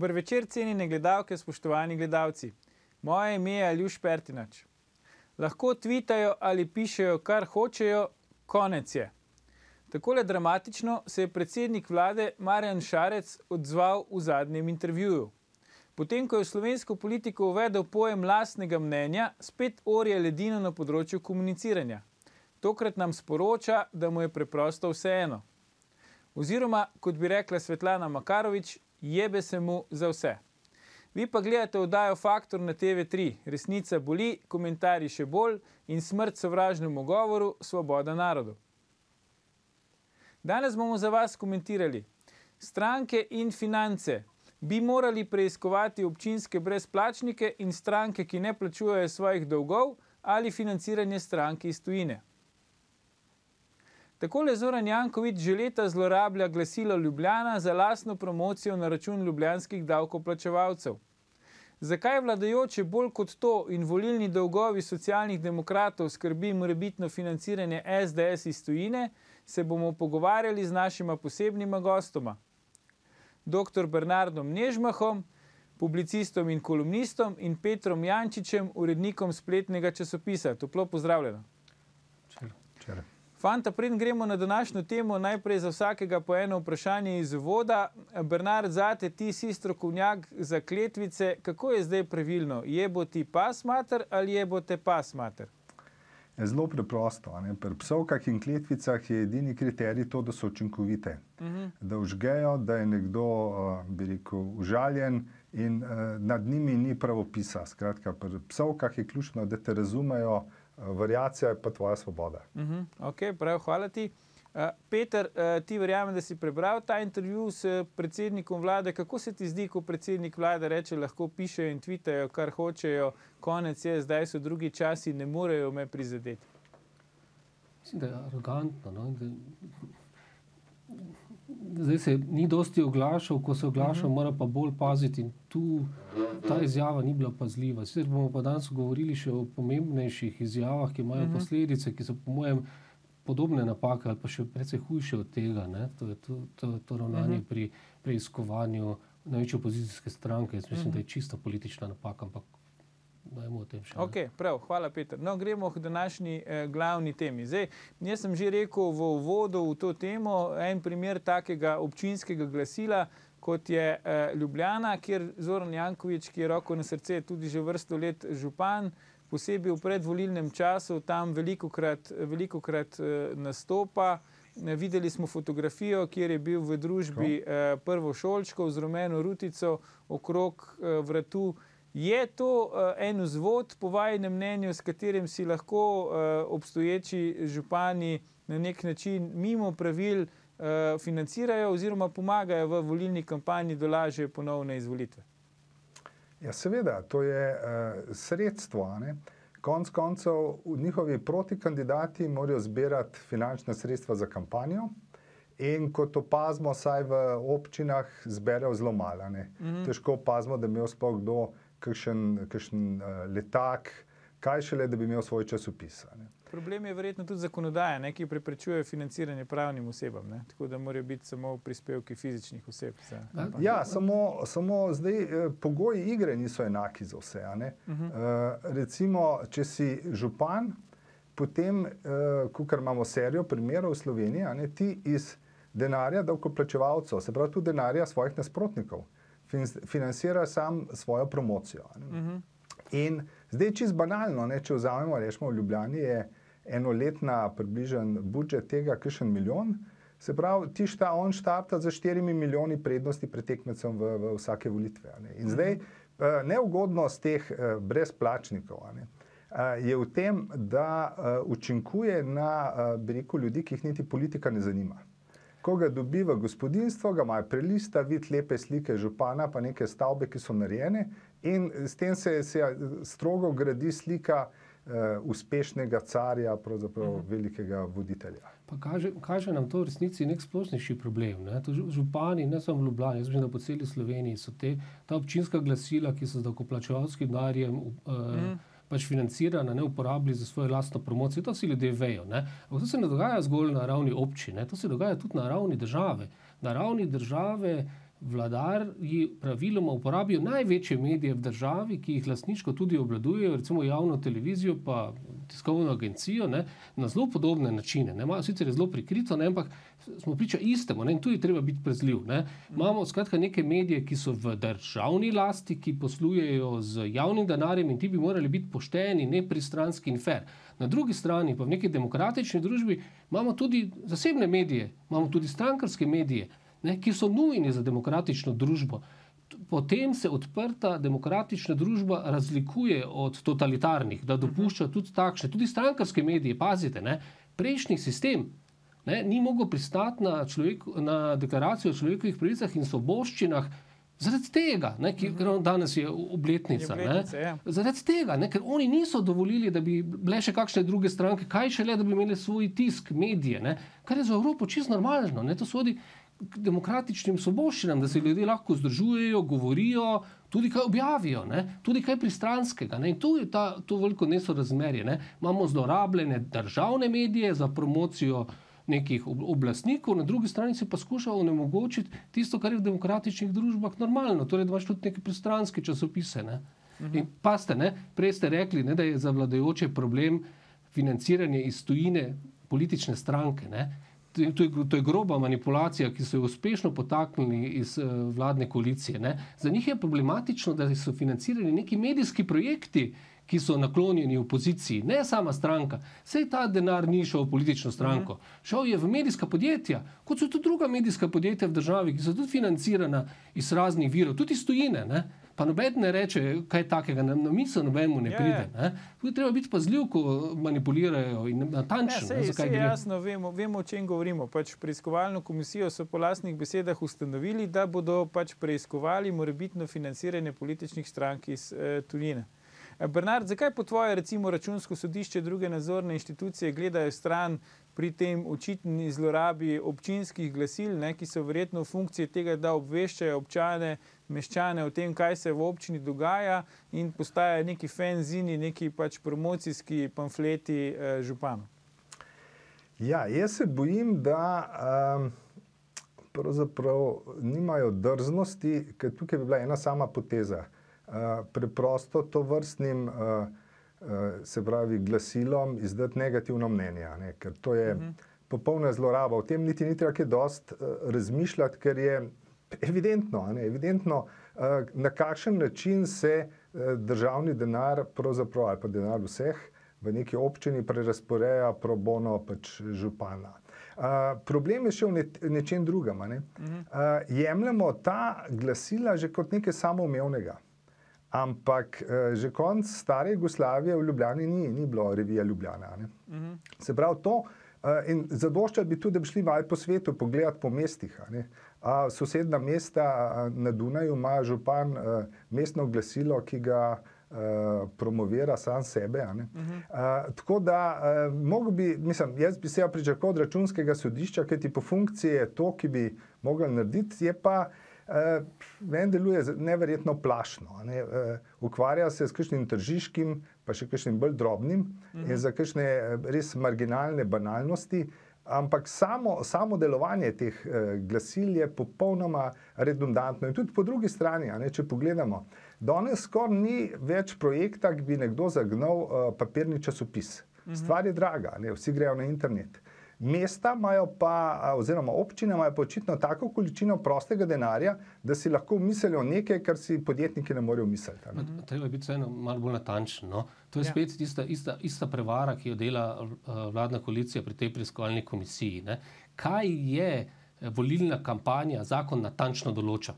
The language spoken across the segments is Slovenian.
Dober večer, cenjene gledalke, spoštovani gledalci. Moje ime je Aljuš Pertinač. Lahko tvitajo ali pišejo, kar hočejo, konec je. Takole dramatično se je predsednik vlade Marjan Šarec odzval v zadnjem intervjuju. Potem, ko je v slovensko politiko uvedel pojem lastnega mnenja, spet orje ledino na področju komuniciranja. Tokrat nam sporoča, da mu je preprosto vseeno. Oziroma, kot bi rekla Svetlana Makarovič, jebe se mu za vse. Vi pa gledate oddajo Faktor na TV3, resnica boli, komentarji še bolj in smrt sovražnemu govoru, svoboda narodu. Danes bomo za vas komentirali stranke in finance. Bi morali preiskovati občinske brezplačnike in stranke, ki ne plačujejo svojih dolgov ali financiranje stranke iz tujine. Takole Zoran Jankovič že leta zlorablja glasilo Ljubljana za lastno promocijo na račun ljubljanskih davkoplačevalcev. Zakaj vladajoče bolj kot to in volilni dolgovi socialnih demokratov skrbi morebitno financiranje SDS iz tujine, se bomo pogovarjali z našima posebnima gostoma. Dr. Bernardom Nežmahom, publicistom in kolumnistom in Petrom Jančičem, urednikom spletnega časopisa. Toplo pozdravljeno. Čere. Čere. Fanta, preden gremo na današnjo temo, najprej za vsakega po eno vprašanje iz voda. Bernard, zate, ti si strokovnjak za kletvice. Kako je zdaj pravilno? Je bo ti pas mater ali je bo te pas mater? Je zelo preprosto. Ne? Pri psovkah in kletvicah je edini kriterij to, da so učinkovite. Uh -huh. Da užgejo, da je nekdo, bi rekel, užaljen in nad njimi ni pravopisa. Skratka, pri psovkah je ključno, da te razumejo, variacija je pa tvoja svoboda. Uh -huh. Ok, prav, hvala ti. Uh, Peter, uh, ti verjamem, da si prebral ta intervju s predsednikom vlade. Kako se ti zdi, ko predsednik vlade reče, lahko pišejo in tvitajo, kar hočejo, konec je, zdaj so drugi časi, ne morejo me prizadeti? Mislim, da je arogantno. No? Da, zdaj se ni dosti oglašal, ko se oglaša, uh -huh. mora pa bolj paziti. In tu ta izjava ni bila pazljiva. Sicer bomo pa danes govorili še o pomembnejših izjavah, ki imajo uh -huh. posledice, ki so po mojem podobne napake ali pa še precej hujše od tega. Ne? To je to, to, to ravnanje uh -huh. pri preiskovanju največje opozicijske stranke. Jaz mislim, uh -huh. da je čisto politična napaka, ampak dajmo o tem še. Okay, prav, hvala, Peter. No, gremo k današnji eh, glavni temi. Zdaj, jaz sem že rekel v uvodu v to temo en primer takega občinskega glasila, kot je eh, Ljubljana, kjer Zoran Jankovič, ki je roko na srce, tudi že vrsto let župan, posebej v predvolilnem času, tam veliko krat, veliko krat eh, nastopa. Videli smo fotografijo, kjer je bil v družbi eh, prvo šolčko z rumeno rutico okrog eh, vratu. Je to uh, en vzvod, po vašem mnenju, s katerim si lahko uh, obstoječi župani na nek način, mimo pravil, uh, financirajo oziroma pomagajo v volilni kampanji, da lažje ponovne izvolitve? Ja, seveda, to je uh, sredstvo. Ne? Konec koncev, njihovi protikandidati morajo zbirati finančna sredstva za kampanjo. In kot opazimo, saj v občinah zberejo zelo malo. Mm -hmm. Težko opazimo, da bi imel sploh kdo kakšen, kakšen uh, letak, kaj šele, da bi imel svoj časopis. Ne. Problem je verjetno tudi zakonodaja, ne, ki preprečuje financiranje pravnim osebam, ne, tako da morajo biti samo prispevki fizičnih oseb. Za, ja, samo, samo zdaj eh, pogoji igre niso enaki za vse. Uh -huh. uh, recimo, če si župan, potem, uh, ko imamo serijo primerov v Sloveniji, ne, ti iz denarja davkoplačevalcev, se pravi tudi denarja svojih nasprotnikov, financira sam svojo promocijo. Uh mhm. -huh. In zdaj je čisto banalno, ne, če vzamemo, rečemo, v Ljubljani je enoletna približen budžet tega, kakšen milijon. Se pravi, ti šta, on štarta za štirimi milijoni prednosti pretekmecem v, v vsake volitve. Ne. In zdaj uh. -huh. neugodnost teh brezplačnikov ne, je v tem, da učinkuje na rekel, ljudi, ki jih niti politika ne zanima. Ko ga dobi v gospodinstvo, ga imajo prelista, vidi lepe slike župana, pa neke stavbe, ki so narejene, in s tem se, se strogo gradi slika uh, uspešnega carja, pravzaprav uh mhm. -huh. velikega voditelja. Pa kaže, kaže nam to v resnici nek splošnejši problem. Ne? Župani, ne samo v Ljubljani, jaz mislim, da po celi Sloveniji so te, ta občinska glasila, ki so z dokoplačevalskim denarjem. Uh, uh -huh pač financirana, ne uporablja za svojo lastno promocijo. To si ljudje vejo. Ne? To se ne dogaja zgolj na ravni občine, to se dogaja tudi na ravni države. Na ravni države vladarji praviloma uporabijo največje medije v državi, ki jih lasniško tudi obvladujejo, recimo javno televizijo, pa tiskovno agencijo, ne, na zelo podobne načine. Ne. Sicer zelo prikrito, ne, ampak smo priča istemu ne, in tu je treba biti prezljiv. Ne. Imamo skratka neke medije, ki so v državni lasti, ki poslujejo z javnim denarjem in ti bi morali biti pošteni, nepristranski in fair. Na drugi strani pa v neki demokratični družbi imamo tudi zasebne medije, imamo tudi strankarske medije ne, ki so nujni za demokratično družbo. Potem se odprta demokratična družba razlikuje od totalitarnih, da dopušča tudi takšne, tudi strankarske medije. Pazite, ne, prejšnji sistem ne, ni mogel pristati na, človek, na deklaracijo o človekovih pravicah in svoboščinah. Zaradi tega, ne, ki, ker danes je obletnica. Je obletnica ja. Zaradi tega, ne, ker oni niso dovolili, da bi bile še kakšne druge stranke, kaj še le, da bi imeli svoj tisk, medije, ne, kar je za Evropo čisto normalno. Ne, to sodi demokratičnim soboščinam, da se ljudje lahko združujejo, govorijo, tudi kaj objavijo, ne? tudi kaj pristranskega. Ne? In tu je ta, to veliko nesorazmerje. Ne? Imamo zlorabljene državne medije za promocijo nekih oblastnikov, na drugi strani se pa skuša onemogočiti tisto, kar je v demokratičnih družbah normalno, torej da imaš tudi neke pristranske časopise. Ne? Mhm. In paste, ne? prej ste rekli, ne, da je zavladujoče problem financiranje iz tujine politične stranke. Ne? To je, to je groba manipulacija, ki so jo uspešno potaknili iz uh, vladne koalicije. Ne. Za njih je problematično, da so financirani neki medijski projekti, ki so naklonjeni opoziciji, ne sama stranka. Sej ta denar ni šel v politično stranko, mhm. šel je v medijska podjetja, kot so tudi druga medijska podjetja v državi, ki so tudi financirana iz raznih virov, tudi iz tujine. Ne pa noben ne reče, kaj takega, na, na misel nobenemu ne ja, pride. Ja. Ne? Tukaj treba biti pazljiv, ko manipulirajo in natančno. Ja, sej, sej jasno, vemo, vemo, o čem govorimo. Pač preiskovalno komisijo so po lastnih besedah ustanovili, da bodo pač preiskovali morebitno financiranje političnih strank iz eh, Tunine. Eh, Bernard, zakaj po tvoje, recimo, računsko sodišče, druge nadzorne inštitucije gledajo stran pri tem očitni zlorabi občinskih glasil, ne, ki so verjetno v funkciji tega, da obveščajo občane, meščane o tem, kaj se v občini dogaja, in postajajo neki fenzini, neki pač promocijski pamfleti eh, županov. Ja, jaz se bojim, da um, pravzaprav nimajo drznosti, ker tukaj bi bila ena sama poteza. Uh, preprosto to vrstnim, uh, uh, se pravi, glasilom izdati negativno mnenje, ne? ker to je uh mhm. -huh. popolna zloraba. O tem niti ni treba kaj dost uh, razmišljati, ker je evidentno, ne, evidentno uh, na kakšen način se uh, državni denar, pravzaprav ali pa denar vseh v neki občini, prerasporeja pro bono pač župana. Uh, problem je še v ne, nečem drugem. Ne? Uh, jemljemo ta glasila že kot nekaj samoumevnega. Ampak že konc stare Jugoslavije v Ljubljani ni, ni bilo revija Ljubljana. Uh -huh. Se pravi, to in zadošča bi tudi, da bi šli malo po svetu, pogledati po mestih. A sosedna mesta na Dunaju ima župan mestno glasilo, ki ga promovira sam sebe. Uh -huh. a, tako da, a, bi, mislim, jaz bi se pričakoval od računskega sodišča, ker ti po funkciji je to, ki bi mogel narediti, je pa. Meni deluje neverjetno plašno. Ne? Ukvarja se s kakšnim tržiškim, pa še kakšnim bolj drobnim, in mhm. za kakšne res marginalne banalnosti. Ampak samo, samo delovanje teh eh, glasil je popolnoma redundantno. In tudi po drugi strani, ne, če pogledamo, danes skoraj ni več projekta, ki bi nekdo zagnal eh, papirni časopis. Mhm. Stvar je draga, ne, vsi grejo na internet. Mesta imajo pa, oziroma občine imajo pa očitno tako količino prostega denarja, da si lahko mislijo nekaj, kar si podjetniki ne morejo misliti. Ne? Treba je biti vseeno malo bolj natančen. No? To je ja. spet tista ista, ista prevara, ki jo dela vladna koalicija pri tej preiskovalni komisiji. Ne? Kaj je eh, volilna kampanja, zakon natančno določa?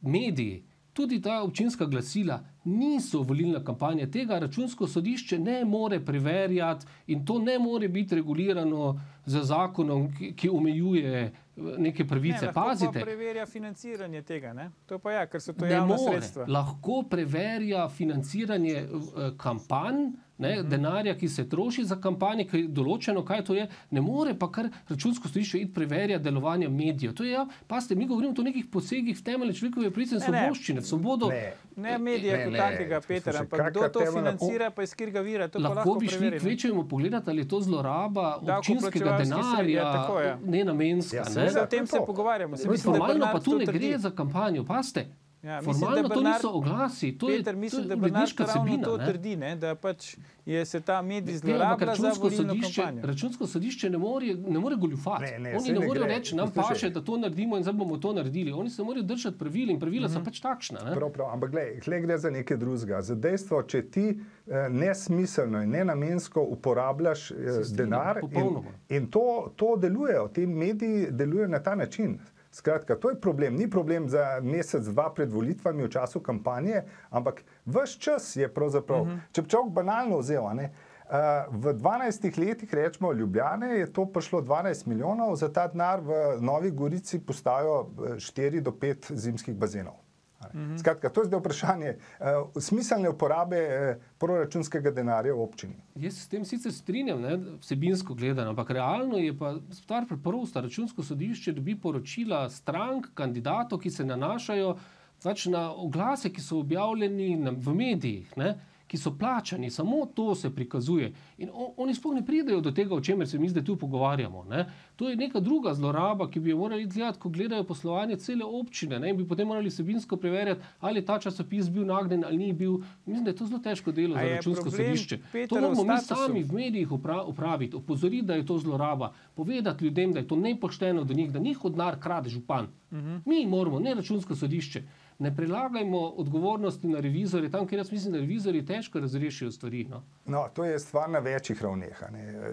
Mediji tudi ta občinska glasila niso volilna kampanja. Tega računsko sodišče ne more preverjati in to ne more biti regulirano z zakonom, ki, ki omejuje eh, neke pravice. Ne, Pazite. Lahko preverja financiranje tega, ne? to pa je, ker so to javna sredstva. Lahko preverja financiranje uh, kampanj ne, denarja, ki se troši za kampanje, ki je določeno, kaj to je, ne more pa kar računsko sodišče iti preverjati delovanja medijev. To je, ja, paste, mi govorimo o nekih posegih v temelje človekove pravice in svoboščine, v svobodo. Ne, ne medije kot takega, Peter, ampak kdo to financira, pa iz kjerga vira. Lahko, lahko bi šli kvečujemo pogledati, ali je to zloraba občinskega denarja, ne namenska. Ja, ne? O tem se pogovarjamo. Se mislim, formalno pa tu ne gre za kampanjo, paste. Ja, Formalno mislim, to niso oglasi, to Peter, je mislim, to, da Bernardska sebina. To ne? trdi, ne, da pač je se ta medij zlorabljal za sodišče. Računsko sodišče ne more, ne more goljufati. Ne, ne, Oni ne, ne morejo reči, nam paše, da to naredimo in zdaj bomo to naredili. Oni se morajo držati pravil in pravila mm -hmm. so mhm. pač takšna. Ne? Prav, prav. Ampak gledaj, gre za nekaj drugega. Za dejstvo, če ti eh, nesmiselno in nenamensko uporabljaš eh, denar in, in to, to deluje, ti mediji delujejo na ta način. Skratka, to je problem. Ni problem za mesec, dva pred volitvami v času kampanje, ampak vse čas je pravzaprav, uh mhm. -huh. če bi človek banalno vzel. Ne, uh, v 12 letih, rečemo, Ljubljane je to prišlo 12 milijonov, za ta denar v Novi Gorici postajo 4 do 5 zimskih bazenov. Mhm. Skratka, to je zdaj vprašanje uh, smiselne uporabe uh, proračunskega denarja v občini. Jaz s tem sicer strinjam, ne, vsebinsko gledano, ampak realno je pa stvar preprosta. Računsko sodišče dobi poročila strank, kandidatov, ki se nanašajo pač na oglase, ki so objavljeni na, v medijih. Ne ki so plačani, samo to se prikazuje. In on, oni sploh ne pridejo do tega, o čemer se mi zdaj tu pogovarjamo. Ne? To je neka druga zloraba, ki bi jo morali gledati, ko gledajo poslovanje cele občine ne? in bi potem morali sebinsko preverjati, ali je ta časopis bil nagnjen ali ni bil. Mislim, da je to zelo težko delo za računsko sodišče. To moramo mi sami v medijih upraviti, opozoriti, da je to zloraba, povedati ljudem, da je to nepošteno do njih, da njih odnar krade župan. Uh mhm. -huh. Mi moramo, ne računsko sodišče ne prelagajmo odgovornosti na revizorje, tam, kjer jaz mislim, da revizorji težko razrešijo stvari. No? No, to je stvar na večjih ravneh.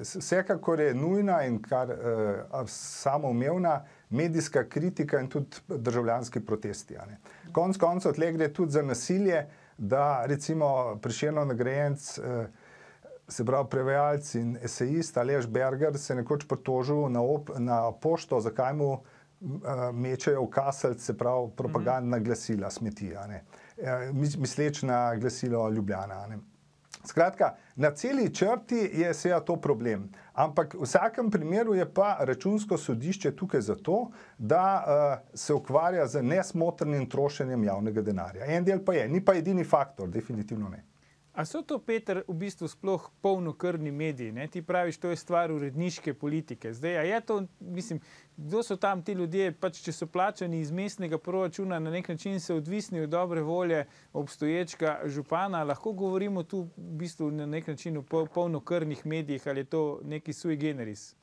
Vsekakor je nujna in kar uh, samoumevna medijska kritika in tudi državljanski protesti. Konec koncev, tle gre tudi za nasilje, da recimo prišljeno nagrajenc. Uh, Se pravi, prevajalci in esejist Alež Berger se je nekoč pritožil na, na pošto, zakaj mu uh, mečejo v kaselj, se pravi, propagandna glasila, smetija, ne. misleč na glasilo Ljubljana. Skratka, na celi črti je seveda to problem. Ampak v vsakem primeru je pa računsko sodišče tukaj zato, da uh, se ukvarja z nesmotrnim trošenjem javnega denarja. En del pa je, ni pa edini faktor, definitivno ne. A so to, Peter, v bistvu sploh polnokrvni mediji? Ne? Ti praviš, to je stvar uredniške politike. Zdaj, je to, mislim, kdo so tam ti ljudje, pač, če so plačani iz mestnega proračuna, na nek način so odvisni od dobre volje obstoječega župana. Lahko govorimo tu v bistvu na nek način o polnokrvnih medijih ali je to neki sui generis?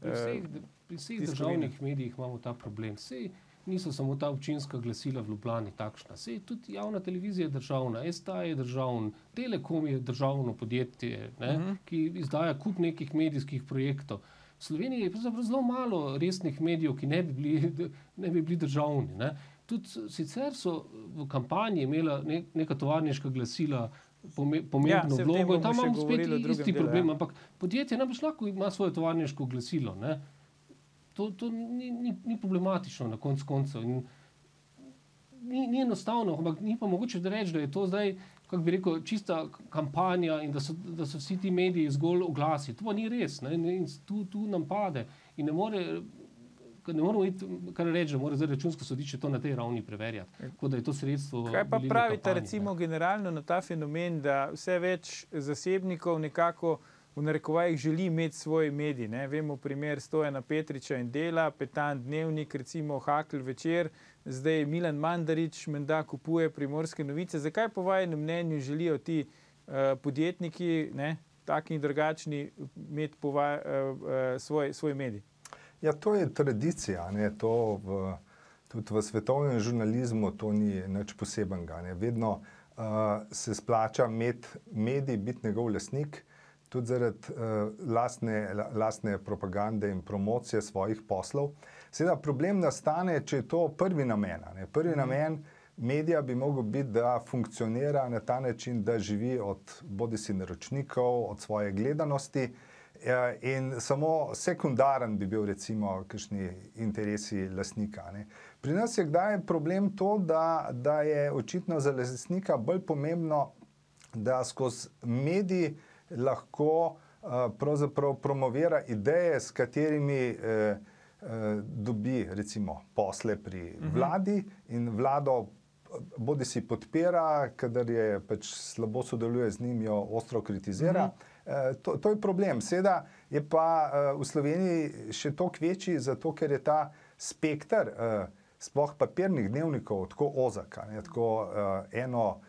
Pri vseh, pri vseh državnih medijih imamo ta problem. Sej, niso samo ta občinska glasila v Ljubljani takšna. Se je tudi javna televizija državna, STA je državna, Telekom je državno podjetje, ne, uh mhm. -huh. ki izdaja kup nekih medijskih projektov. V Sloveniji je zelo malo resnih medijev, ki ne bi bili, ne bi bili državni. Ne. Tudi sicer so v kampanji imela ne, neka tovarniška glasila. Pomembno ja, vlogo, in tam imamo spet isti problem. Delu, ja. Ampak podjetje nam lahko ima svoje tovarniško glasilo. Ne? To, to ni, ni, ni problematično na koncu koncev. Ni, ni enostavno, ampak ni pa mogoče reči, da je to zdaj, kako bi rekel, čista kampanja in da so, da so vsi ti mediji zgolj oglasi. To pa ni res, ne? in tu, tu nam pade. In ne more. Ne moramo iti, kar reče, da mora računsko sodišče to na tej ravni preverjati. Da je to sredstvo. Kaj pa pravite, kampanje, recimo, ne? generalno na ta fenomen, da vse več zasebnikov nekako v narekovajih želi imeti svoj medij. Ne? Vemo primer Stojana Petriča in dela, Petan dnevnik, recimo Hakl večer, zdaj Milan Mandarič, menda kupuje primorske novice. Zakaj po vašem mnenju želijo ti uh, podjetniki, ne, taki in drugačni, imeti vaj, uh, uh, svoj, svoj medij? Ja, to je tradicija. To v, tudi v svetovnem žurnalizmu to ni nič posebenega. Vedno uh, se splača imeti medij, biti njegov lasnik tudi zaradi uh, lastne, lastne propagande in promocije svojih poslov. Seveda, problem nastane, če je to prvi namen. Ne? Prvi mm. namen medija bi lahko bil, da funkcionira na ta način, da živi od bodi si naročnikov, od svoje gledanosti. Ja, in samo sekundaren bi bil, recimo, kakšni interesi lastnika. Ne. Pri nas je kdaj problem to, da, da je očitno za lastnika bolj pomembno, da skozi mediji lahko pravzaprav promovira ideje, s katerimi dobi recimo posle pri vladi in vlado bodi si podpira, kadar je pač slabo sodeluje z njim, jo ostro kritizira. Uh -huh. to, to je problem. Seveda je pa v Sloveniji še toliko večji, zato ker je ta spektr, sploh papirnih dnevnikov, tako ozak, ne, tako eno,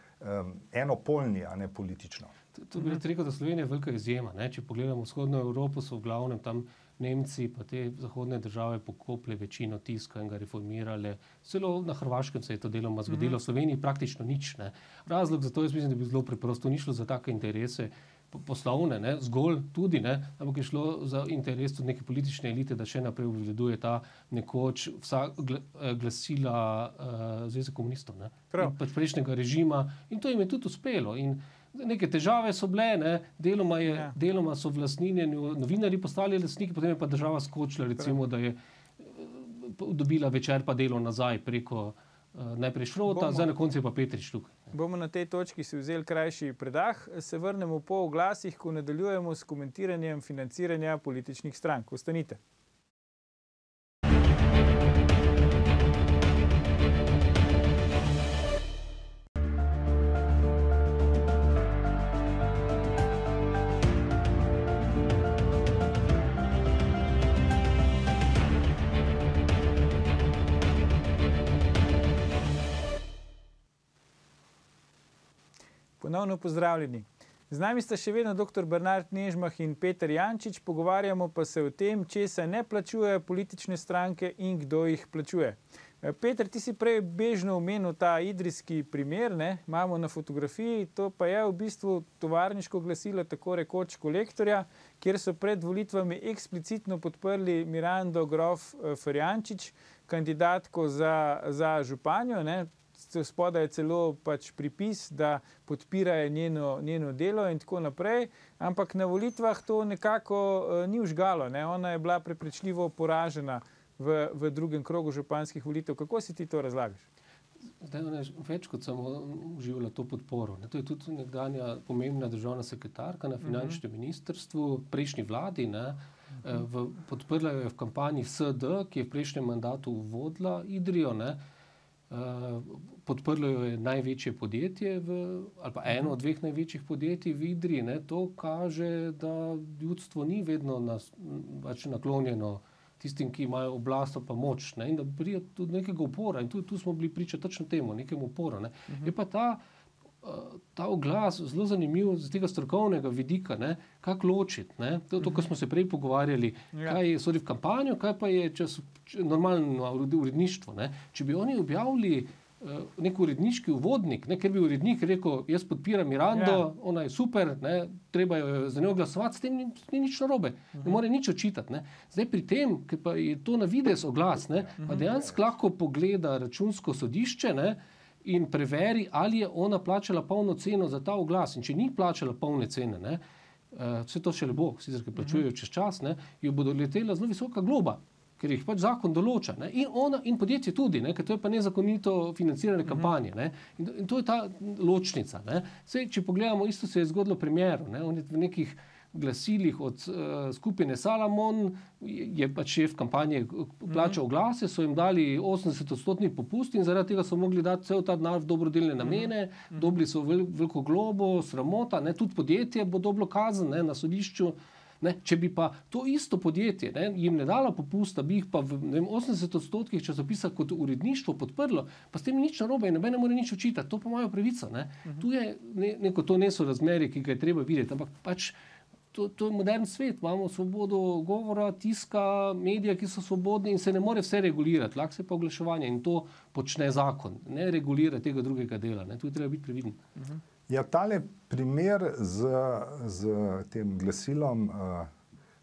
enopolni, a ne politično. To bi rekel, da Slovenija je velika izjema. Ne? Če pogledamo vzhodno Evropo, so v glavnem tam Nemci, pa te zahodne države pokopile večino tiska in ga reformirale. Celo na Hrvaškem se je to deloma zgodilo, v Sloveniji praktično nič. Ne. Razlog za to jaz mislim, da bi zelo preprosto ni šlo za take interese. Poslovne, ne, zgolj tudi, ne, ampak je šlo za interes tudi neke politične elite, da še naprej obvladuje ta nekoč vsa glasila uh, Zveze komunistov, ne, pač prejšnjega režima in to jim je tudi uspelo. In, uh, Neke težave so bile, ne? deloma, je, ja. deloma so vlastnini, novinari postali lastniki, potem je pa država skočila, recimo, da je eh, dobila večer pa delo nazaj preko uh, najprej Šrota, zdaj na koncu pa Petrič tukaj. Bomo na tej točki si vzeli krajši predah, se vrnemo po oglasih, ko nadaljujemo s komentiranjem financiranja političnih strank. Ostanite. Ponovno pozdravljeni. Z nami sta še vedno dr. Bernard Nežmah in Peter Jančič, pogovarjamo pa se o tem, če se ne plačujejo politične stranke in kdo jih plačuje. Eh, Peter, ti si prej bežno omenil ta idrijski primer, ne? imamo na fotografiji, to pa je v bistvu tovarniško glasilo, tako rekoč kolektorja, kjer so pred volitvami eksplicitno podprli Mirando Grof eh, Ferjančič, kandidatko za, za županjo, ne? Spodaj je celo pač pripis, da podpirajo njeno, njeno delo in tako naprej. Ampak na volitvah to nekako uh, ni užgalo. Ne? Ona je bila prepričljivo poražena v, v drugem krogu županskih volitev. Kako si ti to razlagaš? Zdaj, ne, več kot samo uživala to podporo. Ne. To je tudi nekdanja pomembna državna sekretarka na finančnem uh -huh. ministrstvu, prejšnji vladi. Ne, uh -huh. v, podprla jo je v kampanji SD, ki je v prejšnjem mandatu vodila Idrijo. Ne, Uh, podprlo jo je največje podjetje, v, ali pa eno od dveh največjih podjetij v Idri. Ne, to kaže, da ljudstvo ni vedno nas, pač naklonjeno tistim, ki imajo oblast pa moč, ne, in da pride tudi nekega upora. In tu, tu smo bili priča točno temu, nekemu uporu. Ne. Uh -huh. Je pa ta ta oglas zelo zanimiv z tega strokovnega vidika, kako ločiti. To, to, kar smo se prej pogovarjali, ja. kaj je sodi v kampanjo, kaj pa je čas, normalno uredništvo. Ne? Če bi oni objavili uh, nek uredniški uvodnik, ne? ker bi urednik rekel: Jaz podpiram Mirando, ja. ona je super, ne? treba jo za njo glasovati, s tem ni, ni nič narobe, uh -huh. ne mhm. more nič očitati. Ne? Zdaj pri tem, ki pa je to na vides oglas, ne? pa mhm. dejansko lahko pogleda računsko sodišče. Ne? In preveri, ali je ona plačala polno ceno za ta oglas. In če ni plačala polne cene, ne, uh, vse to še le bo, sicer ki plačujejo čez čas, ne, jo bodo letela zelo visoka globa. Ker jih pač zakon določa, ne? in ona, in podjetje tudi, ne? ker to je pa nezakonito financiranje kampanje. Ne? In, to je ta ločnica. Sej, če pogledamo, isto se je zgodilo v primeru, ne? v nekih glasilih od uh, skupine Salamon, je pač šef kampanje plačal mhm. glase, so jim dali 80-odstotni popust in zaradi tega so mogli dati cel ta denar v dobrodelne mhm. namene, mhm. dobili so vel, veliko globo, sramota, ne, tudi podjetje bo dobilo kazen ne, na sodišču. Ne, če bi pa to isto podjetje ne, jim ne dalo popusta, bi jih pa v vem, 80 odstotkih časopisa kot uredništvo podprlo, pa s tem nič narobe in noben ne more nič očitati, to pa imajo pravico. Ne. Uh -huh. Tu je ne, neko to nesorazmerje, ki ga je treba videti. Ampak pač to, to je modern svet, imamo svobodo govora, tiska, medije, ki so svobodni in se ne more vse regulirati, lahko se pa oglaševanje in to počne zakon, ne regulira tega drugega dela. Ne? Tu je treba biti previden. Uh -huh. Ja, tale primer z, z tem glasilom uh,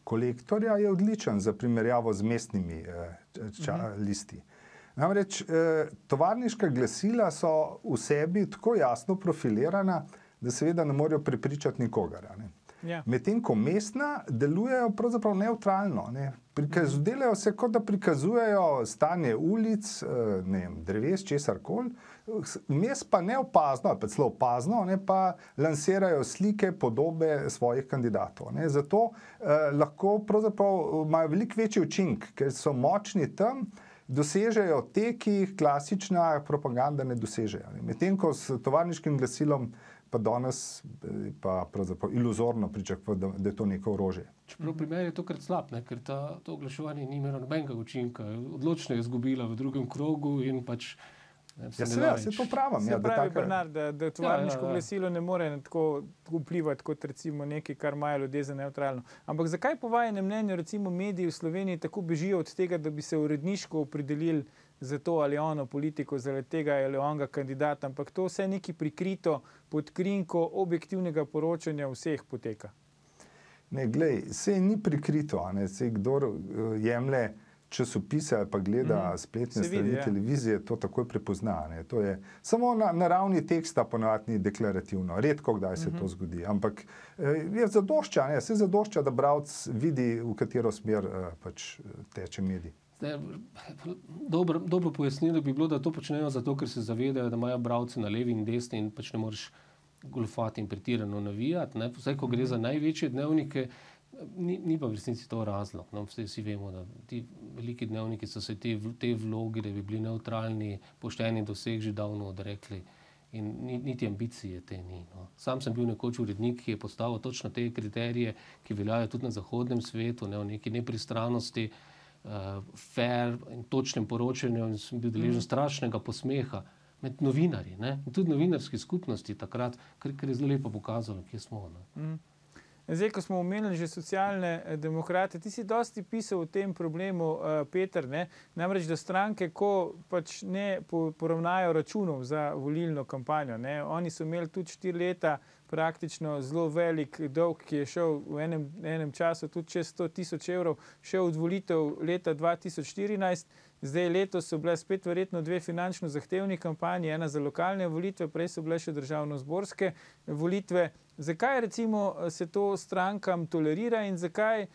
kolektorja je odličen za primerjavo z mestnimi uh, ča, uh -huh. listi. Namreč uh, tovarniška glasila so v sebi tako jasno profilirana, da seveda ne morejo prepričati nikogar. Ne? Ja. Medtem ko mestna delujejo pravzaprav neutralno. Ne. Prikaz, delajo se kot da prikazujejo stanje ulic, eh, ne vem, dreves, česar koli. Vmes pa neopazno, ali pa celo opazno, ne, pa lansirajo slike, podobe svojih kandidatov. Ne. Zato eh, lahko pravzaprav imajo veliko večji učinek, ker so močni tam, dosežejo te, ki jih klasična propaganda ne dosežejo. Medtem ko s tovarniškim glasilom pa danes eh, pa iluzorno pričakuje, da, da je to neko orožje. Čeprav primer je tokrat slab, ne? ker ta, to oglaševanje ni imelo nobenega učinka. Odločno je izgubila v drugem krogu in pač. Ne, se Ja, seveda, da se to pravim. Se Ja, da pravi, taka- Bernard, da, da tovarniško ja, ja. glasilo ne more tako vplivati kot recimo nekaj, kar imajo ljudje za neutralno. Ampak zakaj po vašem mnenju recimo mediji v Sloveniji tako bežijo od tega, da bi se uredniško opredelili za to ali ono politiko, zaradi tega ali onega kandidata, ampak to vse neki prikrito pod krinko objektivnega poročanja vseh poteka. Ne, glej, se ni prikrito, a ne, se kdo uh, jemlje časopise ali pa gleda Mhm. mm. spletne Se vidi, strani ja. televizije, to takoj prepozna. Ne. To je samo na, na ravni teksta, ponavadi ni deklarativno, redko kdaj se mm -hmm. to zgodi. Ampak eh, je zadošča, ne, se zadošča, da bralec vidi, v katero smer eh, pač teče medij. Zdaj, dobro, dobro pojasnilo bi bilo, da to počnejo zato, ker se zavedajo, da imajo bralci na levi in desni in pač ne moreš golfati in pretirano navijati. Ne. Vsaj, ko gre za največje dnevnike, ni, ni pa v resnici to razlog. No. Vsi, vsi vemo, da ti veliki dnevniki so se te, te vlogi, da bi bili neutralni, pošteni do vseh že davno odrekli. In ni- niti ambicije te ni. No. Sam sem bil nekoč urednik, ki je postavil točno te kriterije, ki veljajo tudi na zahodnem svetu, ne, o neki nepristranosti, uh, fair in točnem poročanju, in sem bil deležen strašnega posmeha med novinarji ne, in tudi novinarski skupnosti takrat, kar, kar je zelo lepo pokazalo, kje smo. Ne. Zdaj, ko smo omenili že socialne eh, demokrate, ti si dosti pisal o tem problemu, uh, Peter. Ne? Namreč, da stranke, ko pač ne po, poravnajo računov za volilno kampanjo, ne? oni so imeli tudi štiri leta praktično zelo velik dolg, ki je šel v enem, enem času tudi čez 100 tisoč evrov, še od volitev leta 2014. Zdaj letos so bile spet verjetno dve finančno zahtevni kampanji, ena za lokalne volitve, prej so bile še državno-zborske volitve. Zakaj recimo se to strankam tolerira in zakaj eh,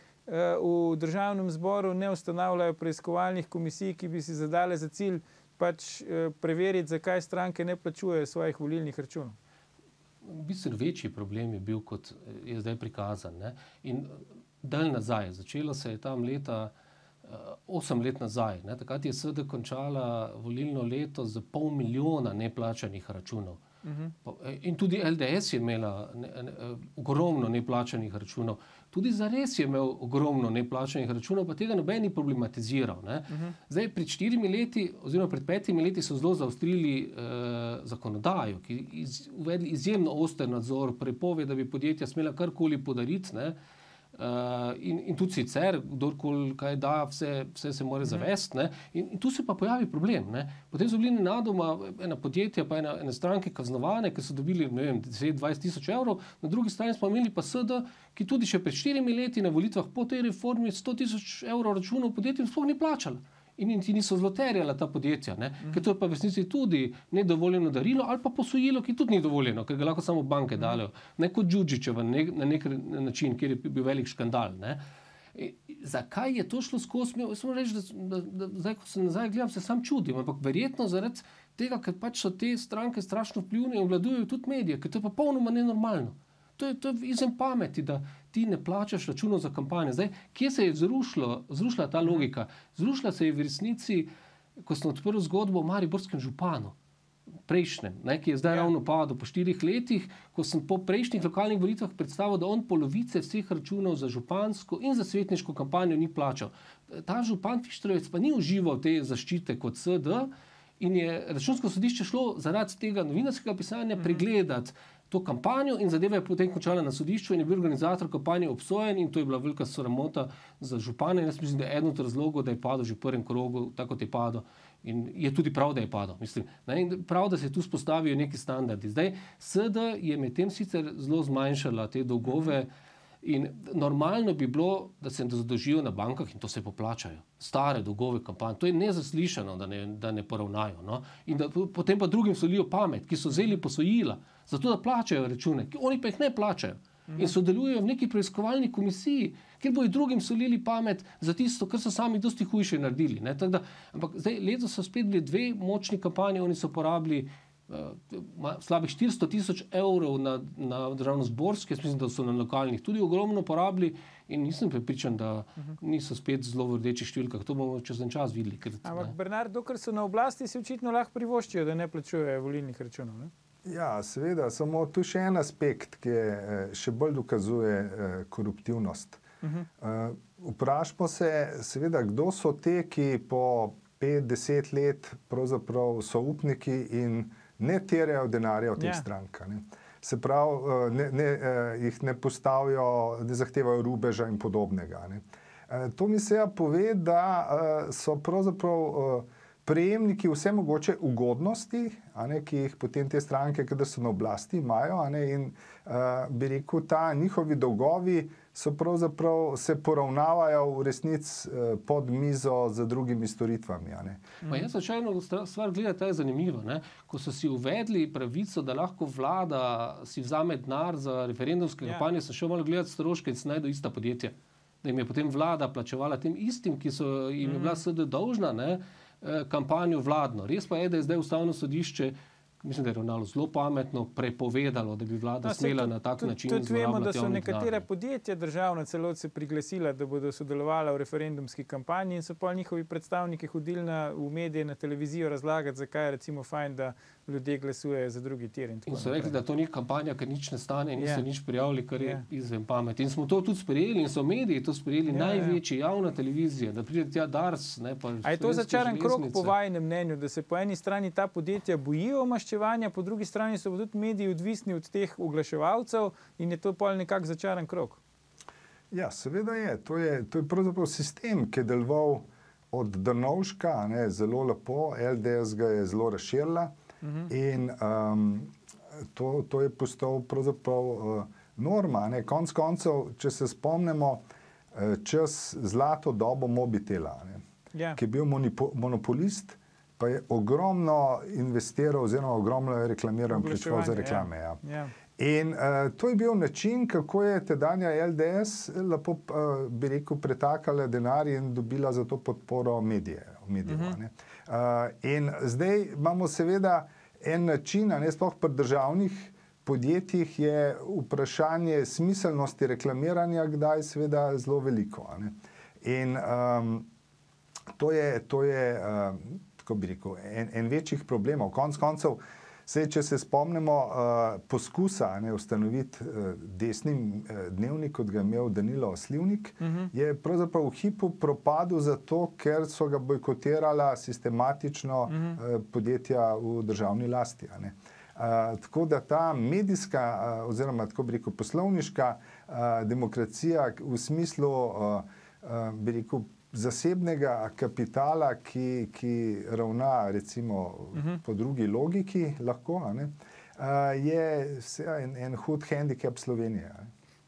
v državnem zboru ne ustanavljajo preiskovalnih komisij, ki bi si zadale za cilj pač eh, preveriti, zakaj stranke ne plačujejo svojih volilnih računov? Bistveno večji problem je bil, kot je zdaj prikazan. Ne. In dalj nazaj, začelo se je tam leta, eh, osem let nazaj. Ne. Takrat je SD končala volilno leto z pol milijona neplačanih računov. Uh -huh. Eh, In tudi LDS je imela ne, ne, ogromno neplačanih računov. Tudi za res je imel ogromno neplačanih računov, pa tega noben ni problematiziral. Ne. Uh -huh. Zdaj, pred štirimi leti, oziroma pred petimi leti, so zelo zaostrili eh, zakonodajo, ki iz, uvedli izjemno oster nadzor, prepoved, da bi podjetja smela karkoli podariti. Ne, Uh, in, in tudi sicer, kdorkoli kaj da, vse, vse se mora zavesti. ne. In, in tu se pa pojavi problem. Ne. Potem so bili nenadoma ena podjetja, pa ena, ene stranke kaznovane, ki so dobili ne vem, 10-20 tisoč evrov, na drugi strani smo imeli pa SD, ki tudi še pred štirimi leti na volitvah po tej reformi 100 tisoč evrov računov podjetjem sploh ni plačala. In niti niso zloterjala ta podjetja, ne? ker to je pa v resnici tudi nedovoljeno darilo ali pa posojilo, ki tudi ni dovoljeno, ker ga lahko samo banke dajo. Ne kot Džudžičeva na nek, na nek način, kjer je bil velik škandal. Ne? E, zakaj je to šlo skozi? Samo reči, da, da, da zdaj, ko se nazaj gledam, se sam čudim, ampak verjetno zaradi tega, ker pač so te stranke strašno vplivne in obvladujejo tudi medije, ker to je pa popolnoma nenormalno. To je, to je izven pameti, da ti ne plačaš računov za kampanjo. Zdaj, kje se je zrušilo, zrušila ta logika? Zrušila se je v resnici, ko sem odprl zgodbo o Mariborskem županu, prejšnjem, ne, ki je zdaj Ja. ravno padel po štirih letih, ko sem po prejšnjih lokalnih volitvah predstavil, da on polovice vseh računov za župansko in za svetniško kampanjo ni plačal. Ta župan Fištrovec pa ni užival te zaščite kot SD. In je računsko sodišče šlo zaradi tega novinarskega pisanja pregledati to kampanjo, in zadeva je potem končala na sodišču, in je bil organizator kampanje obsojen, in to je bila velika sramota za župane. Jaz mislim, da je eden od razlogov, da je padel že v prvem krogu, tako kot je padel. In je tudi prav, da je padel. Mislim, ne, in prav, da se tu spostavijo neki standardi. Zdaj, SD je medtem sicer zelo zmanjšala te dolgove. In normalno bi bilo, da se zadolžijo na bankah in to se poplačajo. Stare dolgove kampanje. To je nezaslišano, da ne, da ne poravnajo. No? In da po- potem pa drugim solijo pamet, ki so vzeli posojila, zato da plačajo račune, ki oni pa jih ne plačajo. in sodelujejo v neki preiskovalni komisiji, kjer bojo drugim solili pamet za tisto, kar so sami dosti hujše naredili. Da, ampak zdaj, letos so spet bili dve močni kampanji, oni so porabili. Uh, slabih 400 tisoč evrov na, na državno zborski, jaz mislim, da so na lokalnih tudi ogromno porabili, in nisem pripričan, da -huh. niso spet zelo v rdečih številkah. To bomo čez en čas videli. Ker, Ampak, Bernard, dokler so na oblasti, si očitno lahko privoščijo, da ne plačujejo volilnih računov. Ne? Ja, seveda, samo tu še en aspekt, ki je, še bolj dokazuje eh, koruptivnost. Uh -huh. uh, vprašamo se, seveda, kdo so te, ki po 5-10 let so upniki in ne terjajo denarja od teh ja. strank. Ne. Se pravi, ne, ne, jih ne postavijo, ne zahtevajo rubeža in podobnega. Ne. To mi se pove, da so pravzaprav prejemniki vse mogoče ugodnosti, ne, ki jih potem te stranke, ki so na oblasti, imajo. Ne, in bi rekel, ta njihovi dolgovi so pravzaprav se poravnavajo v resnici pod mizo z drugimi storitvami. Pa jaz začajno stvar gledam, da je zanimivo. Ne? Ko so si uvedli pravico, da lahko vlada si vzame denar za referendumske ja. kampanje, sem šel malo gledati stroške in se najdu ista podjetja. Da jim je potem vlada plačevala tem istim, ki so jim mm. bila sedaj dolžna. Ne? kampanjo vladno. Res pa je, da je zdaj ustavno sodišče. Mislim, da je ravnalo zelo pametno, prepovedalo, da bi vlada no, smela na tak način. Tudi vemo, da so nekatere podjetja državna celo se priglasila, da bodo sodelovala v referendumski kampanji in so pa njihovi predstavniki hodili na, v medije, na televizijo razlagati, zakaj je recimo fajn, da ljudje glasujejo za drugi tir. In, in so rekli, da to ni kampanja, ker nič ne stane, niso yeah. nič prijavili, kar je yeah. izven pameti. In smo to tudi sprejeli in so mediji to sprejeli, yeah, največji yeah. javna televizija, da pride tja Dars. Ne, A je to začaran krok po vajnem mnenju, da se po eni strani ta podjetja bojijo maščevanja, po drugi strani so tudi mediji odvisni od teh oglaševalcev in je to pol nekak začaran krok? Ja, seveda je. To je, to je pravzaprav sistem, ki je deloval od Drnovška, ne, zelo lepo, LDS ga je zelo razširila. -hmm. In um, to, to je postal pravzaprav uh, norma. Ne? Konc koncev, če se spomnimo uh, čez zlato dobo mobitela, yeah. Ja. ki je bil monopolist. Pa je ogromno investiral, oziroma ogromno je reklamiral in plačeval za reklame. Ja. Ja. In uh, to je bil način, kako je tedanja LDS lepo, uh, bi rekel, pretakala denar in dobila za to podporo medije, medijev. Uh -huh. Uh, in zdaj imamo seveda en način, ne sploh pri državnih podjetjih, je vprašanje smiselnosti reklamiranja, kdaj seveda zelo veliko. In um, to je, to je um, tako bi rekel, en, en večjih problemov. Konec koncev. Sej, če se spomnimo uh, poskusa ne, ustanoviti uh, desni uh, dnevnik, kot ga je imel Danilo Slivnik, uh mhm. -huh. je pravzaprav v hipu propadel zato, ker so ga bojkotirala sistematično uh -huh. uh, podjetja v državni lasti. Uh, tako da ta medijska, uh, oziroma tako bi rekel, poslovniška uh, demokracija v smislu, uh, uh, bi rekel, zasebnega kapitala, ki, ki ravna recimo, uh mhm. -huh. po drugi logiki, lahko, ne, je en, en hud handicap Slovenije.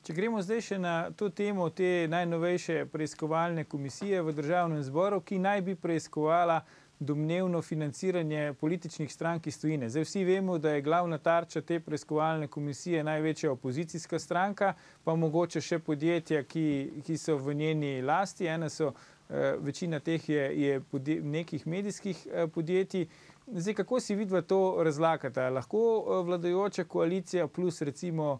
Če gremo zdaj še na to temo, te najnovejše preiskovalne komisije v državnem zboru, ki naj bi preiskovala domnevno financiranje političnih strank iz tujine. Zdaj vsi vemo, da je glavna tarča te preiskovalne komisije največja opozicijska stranka, pa mogoče še podjetja, ki, ki so v njeni lasti. Ena so Eh, večina teh je, je nekih medijskih eh, podjetij. Zdaj, kako si vidva to razlagata? Lahko eh, vladajoča koalicija plus recimo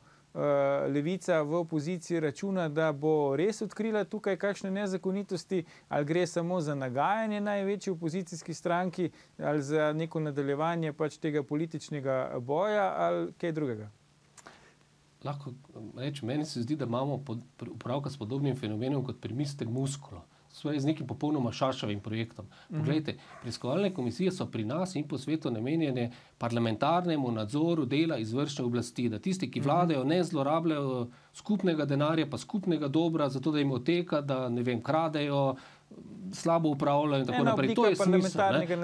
levica v opoziciji računa, da bo res odkrila tukaj kakšne nezakonitosti, ali gre samo za nagajanje največji opozicijski stranki, ali za neko nadaljevanje pač tega političnega boja, ali kaj drugega? Lahko rečem, meni se zdi, da imamo upravka s podobnim fenomenom kot pri Mister Muskolo z nekim popolnoma šašavim projektom. Mhm. Poglejte, preiskovalne komisije so pri nas in po svetu namenjene parlamentarnemu nadzoru dela izvršne oblasti, da tisti, ki mhm. vladajo, ne zlorabljajo skupnega denarja, pa skupnega dobra, zato da jim oteka, da ne vem, kradejo. Slabo upravljajo in tako naprej. To je smisel.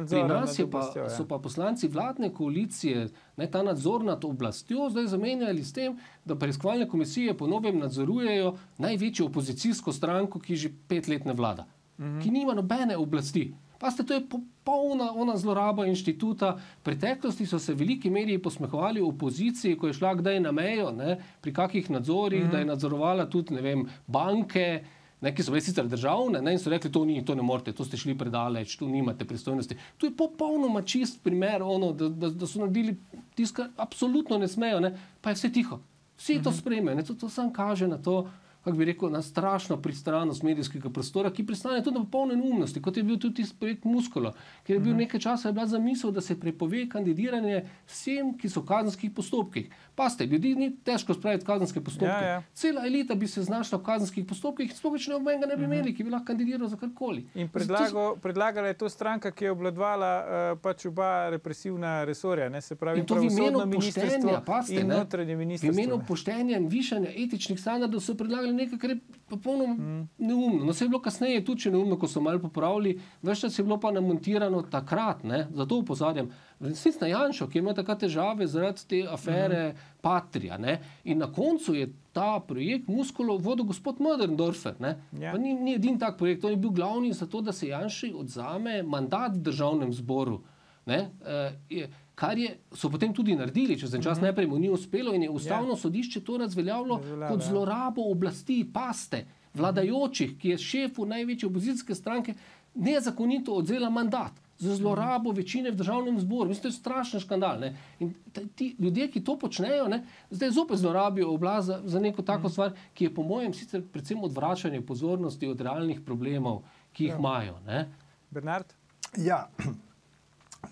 Pri nas pa, ja. so pa poslanci vladne koalicije ne, ta nadzor nad oblastjo zdaj zamenjali s tem, da preiskovalne komisije po novem nadzorujejo največjo opozicijsko stranko, ki že pet let ne vlada, -hmm. ki nima nobene oblasti. Paste, to je popolna ona zloraba inštituta. V preteklosti so se v veliki meri posmehovali opoziciji, ko je šla kdaj na mejo, ne, pri kakih nadzorih, mm -hmm. da je nadzorovala tudi vem, banke. Ne, ki so bile sicer državne ne, in so rekli, to, ni, to ne morete, to ste šli predaleč, tu nimate pristojnosti. To je popolnoma čist primer, ono, da, da, da so naredili tisto, kar absolutno ne smejo, ne, pa je vse tiho. Vsi to mhm. spremljajo, to, to samo kaže na to, kako bi rekel, na strašno pristranost medijskega prostora, ki pristane tudi na popolne neumnosti, kot je bil tudi projekt Muskolo, ker je bil mhm. nekaj časa bila zamisel, da se prepove kandidiranje vsem, ki so v kazenskih postopkih. Paste, ljudi ni težko spraviti kazenske postopke. Ja, ja. Cela elita bi se znašla v kazenskih postopkih, sploh več ne omenjega ne bi mhm. imeli, ki bi lahko kandidiral za karkoli. In predlago, predlagala je to stranka, ki je obladvala uh, pač oba represivna resorja, ne se pravi, in v imenu poštenja, paste, in notranje ministrstvo. V imenu poštenja in višanja etičnih standardov so predlagali nekaj, kar je popolnoma mm. neumno. No, se je bilo kasneje tudi neumno, ko so malo popravili, več čas je bilo pa namontirano takrat, ne? zato upozarjam. Resnici na Janšu, ki ima tako težave zaradi te afere mm. Patria. Ne? In na koncu je ta projekt Muskolo vodil gospod Moderndorfer. Yeah. Ja. Ni, ni edini tak projekt, on je bil glavni za to, da se Janši odzame mandat v državnem zboru. Uh, kar je, so potem tudi naredili, če se čas mhm. najprej mu ni uspelo in je ustavno ja. sodišče to razveljavilo kot ja. zlorabo oblasti, paste vladajočih, ki je šefu največje opozicijske stranke nezakonito odzela mandat. Za zlorabo večine v državnem zboru. Mislim, to je strašen škandal. Ne? In ti ljudje, ki to počnejo, ne, zdaj zopet zlorabijo oblast za, za neko tako mhm. stvar, ki je, po mojem, sicer predvsem odvračanje pozornosti od realnih problemov, ki jih ja. imajo. Bernard? Ja,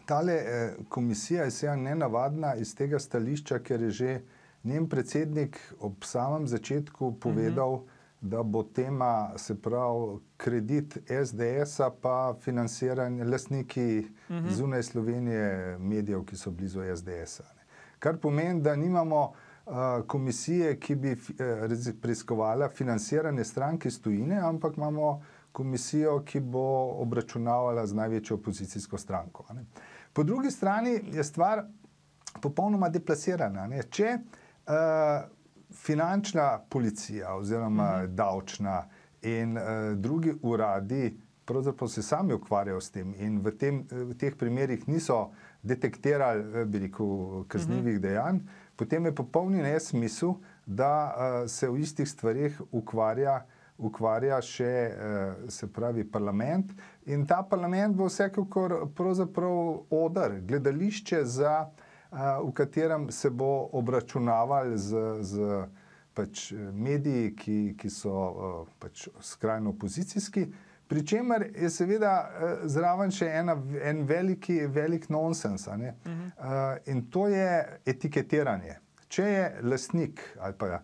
Tale eh, komisija je seveda nenavadna iz tega stališča, ker je že njen predsednik ob samem začetku povedal, uh. -huh. da bo tema, se pravi, kredit SDS-a, pa financiranje lastniki uh. -huh. zunaj Slovenije, medijev, ki so blizu SDS-a. Kar pomeni, da nimamo uh, komisije, ki bi uh, preiskovala financiranje stranke iz tujine, ampak imamo komisijo, ki bo obračunavala z največjo opozicijsko stranko. Ne. Po drugi strani je stvar popolnoma deplasirana. Ne. Če uh, finančna policija oziroma uh mhm. -huh. davčna in uh, drugi uradi pravzaprav se sami ukvarjajo s tem in v, tem, v teh primerih niso detektirali, bi rekel, kaznjivih uh mhm. -huh. dejanj, potem je popolni nesmisel, da uh, se v istih stvarih ukvarja uh, ukvarja še eh, se pravi parlament. In ta parlament bo vsekakor pravzaprav odr, gledališče, za, eh, v katerem se bo obračunaval z, z pač mediji, ki, ki so eh, pač skrajno opozicijski. Pričemer je seveda zraven še ena, en veliki, velik nonsens. Uh -huh. uh, in to je etiketiranje. Če je lastnik ali pa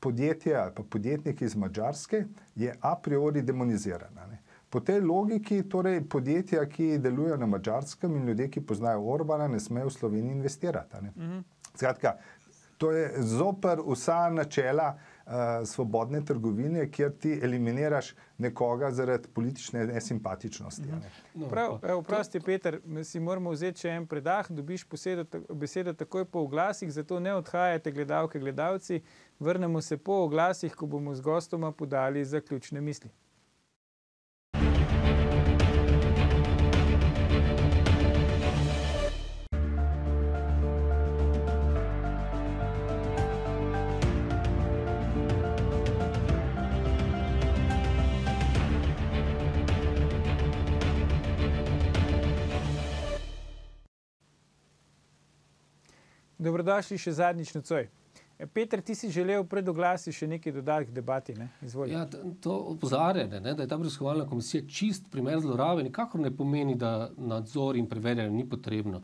podjetje ali pa podjetnik iz Mačarske je a priori demoniziran. Ne. Po tej logiki, torej podjetja, ki delujejo na Mačarskem in ljudje, ki poznajo Orbana, ne smejo v Sloveniji investirati. Mm -hmm. Skratka, to je zoper vsa načela uh, svobodne trgovine, kjer ti eliminiraš nekoga zaradi politične nesimpatičnosti. Ne. No, Prav, evo, prosti, Peter, si moramo vzeti še en predah, dobiš besedo, besedo takoj po oglasih, zato ne odhajate, gledalke, gledalci. Vrnemo se po oglasih, ko bomo z gostoma podali zaključne misli. Dobrodošli še zadnjič na COJ. Peter, ti si želel pred oglasi še nekaj dodati k debati. Ne? Ja, to opozarjanje, da je ta preiskovalna komisija čist primer zlorabe, nikakor ne pomeni, da nadzor in preverjanje ni potrebno.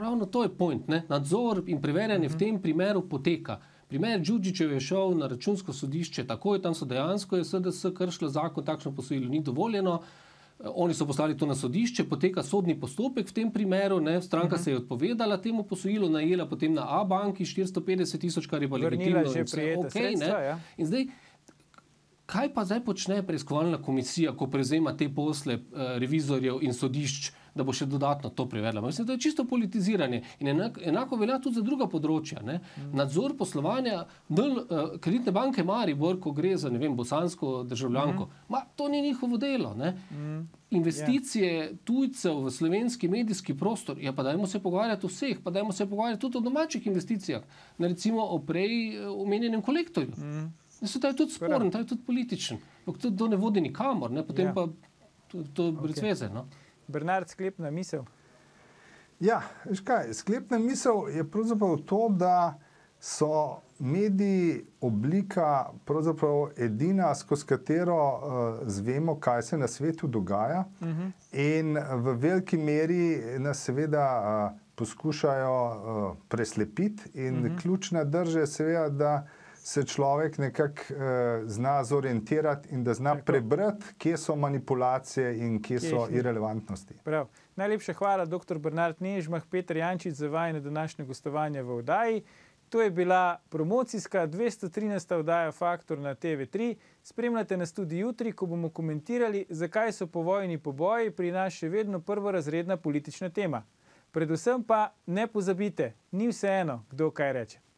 Ravno to je point. Ne? Nadzor in preverjanje uh -huh. v mhm. tem primeru poteka. Primer Džudžičev je šel na računsko sodišče, tako je tam so dejansko, je SDS kršilo zakon, takšno posojilo ni dovoljeno. Uh, Oni so poslali to na sodišče, poteka sodni postopek v tem primeru. Ne? Stranka uh mhm. -huh. se je odpovedala temu posojilu, najela potem na A-banki 450 tisoč, kar je bilo legitimno. Že prijete okay, sredstva, ja. In zdaj, kaj pa zdaj počne preiskovalna komisija, ko prevzema te posle uh, revizorjev in sodišč da bo še dodatno to privedlo. Mislim, da je čisto politiziranje. In enako, enako velja tudi za druga področja. Ne? Nadzor poslovanja nul, uh, kreditne banke Maribor, ko gre za vem, bosansko državljanko, mm. Ma, to ni njihovo delo. Mm. Investicije yeah. tujcev v slovenski medijski prostor, ja, pa dajmo se pogovarjati o vseh, pa dajmo se pogovarjati tudi o domačih investicijah, ne recimo o prej eh, omenjenem kolektorju. Mm. Se, ta je tudi sporen, ta je tudi političen. To, to ne vodi nikamor, ne? potem ja. pa to, to okay. brez veze. No? Bernard, sklepna misel. Ja, kaj, sklepna misel je pravzaprav to, da so mediji oblika, pravzaprav edina, skozi katero uh, zvemo, kaj se na svetu dogaja, uh mhm. -huh. in v veliki meri nas seveda uh, poskušajo uh, preslepiti, in uh mhm. -huh. ključna drža je seveda, da se človek nekako uh, zna zorientirati in da zna prebrati, kje so manipulacije in kje, kje so irrelevantnosti. Prav. Najlepša hvala, dr. Bernard Nežmah, Petr Jančič, za vajne današnje gostovanje v oddaji. To je bila promocijska 213. oddaja Faktor na TV3. Spremljate nas tudi jutri, ko bomo komentirali, zakaj so povojni poboji pri nas še vedno prvorazredna politična tema. Predvsem pa ne pozabite, ni vseeno, kdo kaj reče.